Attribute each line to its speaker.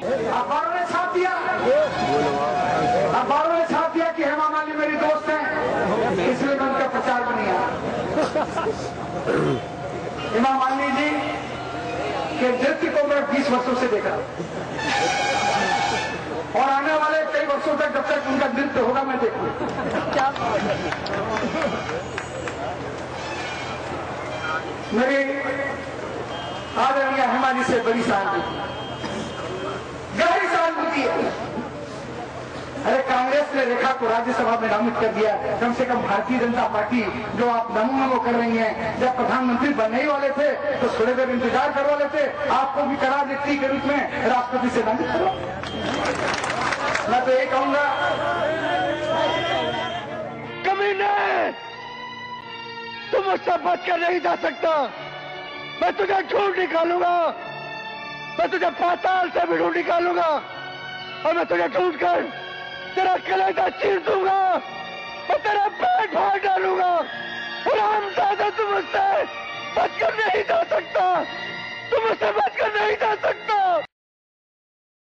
Speaker 1: अखबारों ने छाप दिया। अखबारों ने छाप दिया कि हेमा मालिनी मेरी दोस्त है। इसलिए मैं उनका प्रचार में नहीं हेमा मालिनी जी, के नृत्य को मैं 20 वर्षों से देखा और आने वाले कई वर्षों तक जब तक उनका नृत्य होगा, मैं देखूँगा। मेरी आदरणीय हेमा जी से बड़ी सहानुभूति। ने रेखा को राज्यसभा में नामित कर दिया। कम से कम भारतीय जनता पार्टी जो आप नमो नमो कर रही हैं, जब प्रधानमंत्री बनने ही वाले थे तो थोड़ी देर इंतज़ार करवा लेते। आपको भी करा व्यक्ति के रूप में, राष्ट्रपति से नामित करो मैं तो ये कहूँगा, कमी
Speaker 2: कमीने तुम मुझसे बच कर नहीं जा सकता। मैं तुझे ढूंढ निकालूँगा। मैं तुझे पाताल से भी ढूंढ निकालूँगा। और मैं तुझे ढूंढ कर तेरा कलेजा चीर दूँगा और तेरा पेट फाड़ डालूँगा। और हम दादा तुम उससे बचकर नहीं जा सकता। तुम उससे बचकर